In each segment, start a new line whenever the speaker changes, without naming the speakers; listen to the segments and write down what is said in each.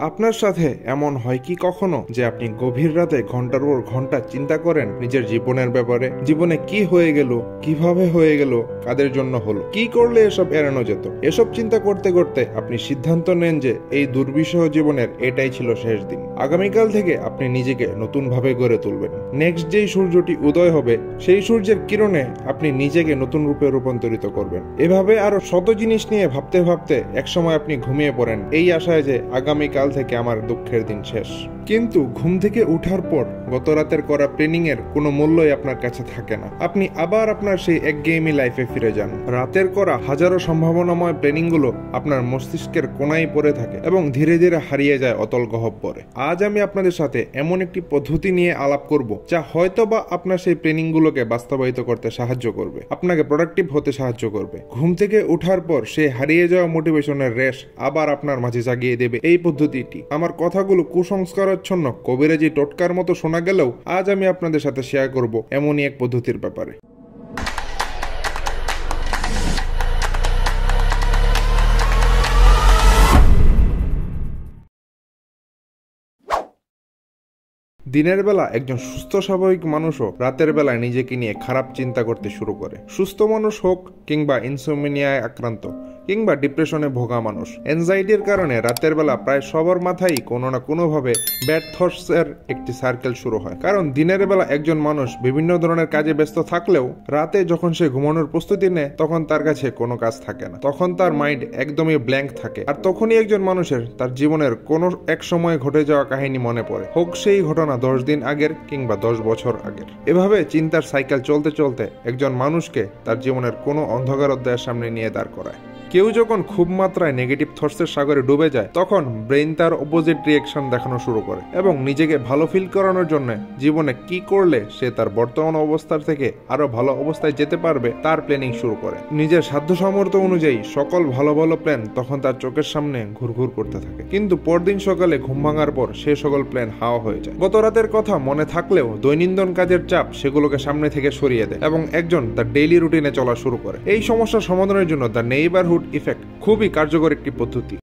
আপনার সাথে এমন হয় কি কখনো যে আপনি গভীর রাতে ঘণ্টার পর ঘণ্টা চিন্তা করেন নিজের জীবনের ব্যাপারে? জীবনে কি হয়ে গেল? কীভাবে হয়ে গেল? কাদের জন্য হলো? কি করলে এসব এড়ানো যেত? এসব চিন্তা করতে করতে আপনি সিদ্ধান্ত নেন যে এই দুর্বিষহ জীবনের এটাই ছিল শেষ দিন। আগামীকাল থেকে আপনি নিজেকে নতুনভাবে গড়ে তুলবেন। নেক্সট যেই সূর্যটি উদয় হবে, সেই সূর্যের কিরণে আপনি নিজেকে নতুন রূপে রূপান্তরিত করবেন। এভাবে আরও শত জিনিস নিয়ে ভাবতে ভাবতে একসময় আপনি ঘুমিয়ে পড়েন। এই আশায় যে আগামীকাল থেকে আমার দুঃখের দিন শেষ। কিন্তু ঘুম থেকে উঠার পর গত রাতের করা প্ল্যানিং এর কোনো মূল্যই আপনার কাছে থাকে না। আপনি আবার আপনার সেই এক গেমই লাইফে ফিরে যান। রাতের করা হাজারো সম্ভাবনাময় প্ল্যানিংগুলো আপনার মস্তিষ্কের কোনায় পড়ে থাকে এবং ধীরে ধীরে হারিয়ে যায় অতল গহব্বরে। আজ আমি আপনাদের সাথে এমন একটি পদ্ধতি নিয়ে আলাপ করব, যা হয়তো বা আপনার সেই প্ল্যানিং গুলোকে বাস্তবায়িত করতে সাহায্য করবে, আপনাকে প্রোডাক্টিভ হতে সাহায্য করবে। ঘুম থেকে ওঠার পর সেই হারিয়ে যাওয়া মোটিভেশনের রেশ আবার আপনার মাঝে জাগিয়ে দেবে। এই পদ্ধতিটি আমার কথাগুলো কুসংস্কারাচ্ছন্ন কবিরাজি টোটকার মতো শোনা গেলেও আজ আমি আপনাদের সাথে শেয়ার করব এমনই এক পদ্ধতির ব্যাপারে। দিনের বেলা একজন সুস্থ স্বাভাবিক মানুষও রাতের বেলায় নিজেকে নিয়ে খারাপ চিন্তা করতে শুরু করে। সুস্থ মানুষ হোক কিংবা ইনসোমিনিয়ায় আক্রান্ত কিংবা ডিপ্রেশনে ভোগা মানুষ এনজাইটির কারণে রাতের বেলা প্রায় সবার মাথায় কোনো না কোনোভাবে ব্যাড থটসের একটি সার্কেল শুরু হয়। কারণ দিনের বেলা একজন মানুষ বিভিন্ন ধরনের কাজে ব্যস্ত থাকলেও রাতে যখন সে ঘুমানোর প্রস্তুতি নেয়, তখন তার কাছে কোনো কাজ থাকে না। তখন তার মাইন্ড একদমই ব্ল্যাঙ্ক থাকে। আর তখনই একজন মানুষের তার জীবনের কোনো এক সময় ঘটে যাওয়া কাহিনী মনে পড়ে। হোক সেই ঘটনা দশ দিন আগের কিংবা দশ বছর আগের। এভাবে চিন্তার সাইকেল চলতে চলতে একজন মানুষকে তার জীবনের কোনো অন্ধকার অধ্যায়ের সামনে নিয়ে দাঁড় করায়। কেউ যখন খুব মাত্রায় নেগেটিভ থটসের সাগরে ডুবে যায়, তখন ব্রেইন তার অপোজিট রিয়েকশন দেখানো শুরু করে এবং নিজেকে ভালো ফিল করানোর জন্য জীবনে কি করলে সে তার বর্তমান অবস্থার থেকে আরও ভালো অবস্থায় যেতে পারবে, তার প্ল্যানিং শুরু করে। নিজের সাধ্য সামর্থ্য অনুযায়ী সকল ভালো ভালো প্ল্যান তখন তার চোখের সামনে ঘুরঘুর করতে থাকে। কিন্তু পরদিন সকালে ঘুম ভাঙার পর সে সকল প্ল্যান হাওয়া হয়ে যায়। গত রাতের কথা মনে থাকলেও দৈনন্দিন কাজের চাপ সেগুলোকে সামনে থেকে সরিয়ে দেয় এবং একজন তার ডেইলি রুটিনে চলা শুরু করে। এই সমস্যার সমাধানের জন্য দ্য নেইবারহুড ইফেক্ট খুবই কার্যকর একটি পদ্ধতি।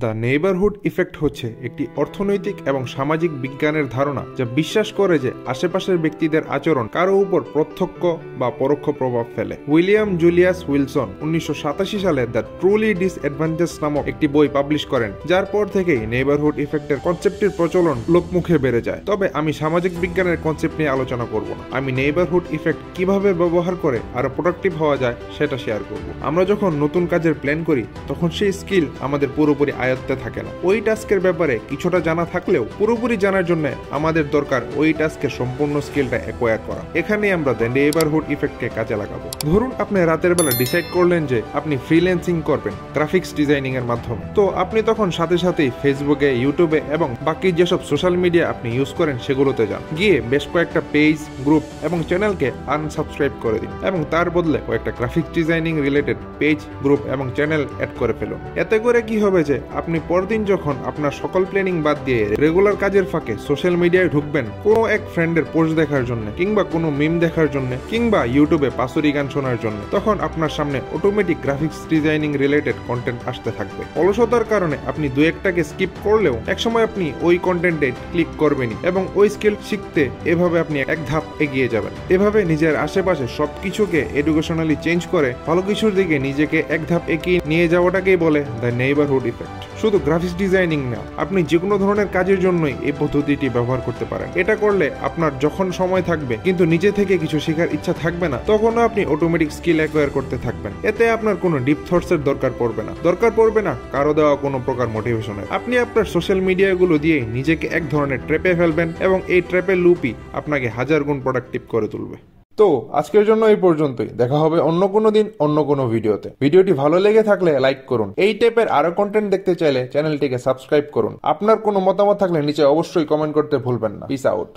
দ্য নেইবারহুড ইফেক্ট হচ্ছে একটি অর্থনৈতিক এবং সামাজিক বিজ্ঞানের ধারণা যা বিশ্বাস করে যে আশেপাশের ব্যক্তিদের আচরণ কারও উপর প্রত্যক্ষ বা পরোক্ষ প্রভাব ফেলে। উইলিয়াম জুলিয়াস উইলসন উনিশশো সাতাশি সালে দ্য ট্রুলি ডিসঅ্যাডভান্টেজ নামক একটি বই পাবলিশ করেন, যার পর থেকেই নেইবারহুড ইফেক্টের কনসেপ্টের প্রচলন লোকমুখে বেড়ে যায়। তবে আমি সামাজিক বিজ্ঞানের কনসেপ্ট নিয়ে আলোচনা করব না। আমি নেইবারহুড ইফেক্ট কীভাবে ব্যবহার করে আরও প্রোডাক্টিভ হওয়া যায় সেটা শেয়ার করব। আমরা যখন নতুন কাজের প্ল্যান করি, তখন সেই স্কিল আমাদের পুরোপুরি আয়ত্তে থাকে না। ওই টাস্কের ব্যাপারে কিছুটা জানা থাকলেও পুরোপুরি জানার জন্য আমাদের দরকার ওই টাস্কের সম্পূর্ণ স্কিলটা অ্যাকোয়ার করা। এখানে আমরা দ্য নেইবারহুড ইফেক্টকে কাজে লাগাবো। ধরুন আপনি রাতের বেলা ডিসাইড করলেন যে আপনি ফ্রিল্যান্সিং করবেন গ্রাফিক্স ডিজাইনিং এর মাধ্যমে। তো আপনি তখন সাথে সাথেই ফেসবুকে ইউটিউবে এবং বাকি যেসব সোশ্যাল মিডিয়া আপনি ইউজ করেন সেগুলোতে যান। গিয়ে বেশ কয়েকটা পেজ গ্রুপ এবং চ্যানেলকে আনসাবস্ক্রাইব করে দিন এবং তার বদলে কয়েকটা graphics designing related page group এবং চ্যানেল অ্যাড করে ফেলুন। এতে করে কি হবে যে আপনি পরদিন যখন আপনার সকল প্ল্যানিং বাদ দিয়ে রেগুলার কাজের ফাঁকে সোশ্যাল মিডিয়ায় ঢুকবেন, কোনো এক ফ্রেন্ডের পোস্ট দেখার জন্য কিংবা কোনো মিম দেখার জন্য কিংবা ইউটিউবে পাসুরি গান শোনার জন্য, তখন আপনার সামনে automatic graphics designing related content আসতে থাকবে। অলসতার কারণে আপনি দু একটাকে স্কিপ করলেও একসময় আপনি ওই কন্টেন্টে ক্লিক করবেনই এবং ওই স্কিল শিখতে এভাবে আপনি এক ধাপ এগিয়ে যাবেন। এভাবে নিজের আশেপাশে সবকিছুকে এডুকেশনালি চেঞ্জ করে ভালো কিছুর দিকে নিজেকে এক ধাপ এগিয়ে নিয়ে যাওয়াটাকেই বলে দ্য নেইবারহুড ইফেক্ট শুধু গ্রাফিক্স ডিজাইনিং না, আপনি যে কোনো ধরনের কাজের জন্যই এই পদ্ধতিটি ব্যবহার করতে পারেন। এটা করলে আপনার যখন সময় থাকবে, কিন্তু নিজে থেকে কিছু শেখার ইচ্ছা থাকবে না, তখনও আপনি অটোমেটিক স্কিল অ্যাকোয়ার করতে থাকবেন। এতে আপনার কোনো ডিপ থটস এর দরকার পড়বে না। দরকার পড়বে না কারও দেওয়া কোনো প্রকার মোটিভেশনের আপনি আপনার সোশ্যাল মিডিয়াগুলো দিয়ে নিজেকে এক ধরনের ট্র্যাপে ফেলবেন এবং এই ট্র্যাপের লুপই আপনাকে হাজার গুণ প্রোডাক্টিভ করে তুলবে। তো, আজকের জন্য এই পর্যন্তই। দেখা হবে অন্য কোনো দিন, অন্য কোনো ভিডিওতে। ভিডিওটি ভালো লেগে থাকলে লাইক করুন। এই টাইপের আরও কন্টেন্ট দেখতে চাইলে চ্যানেলটিকে সাবস্ক্রাইব করুন। আপনার কোনো মতামত থাকলে নিচে অবশ্যই কমেন্ট করতে ভুলবেন না। Piece out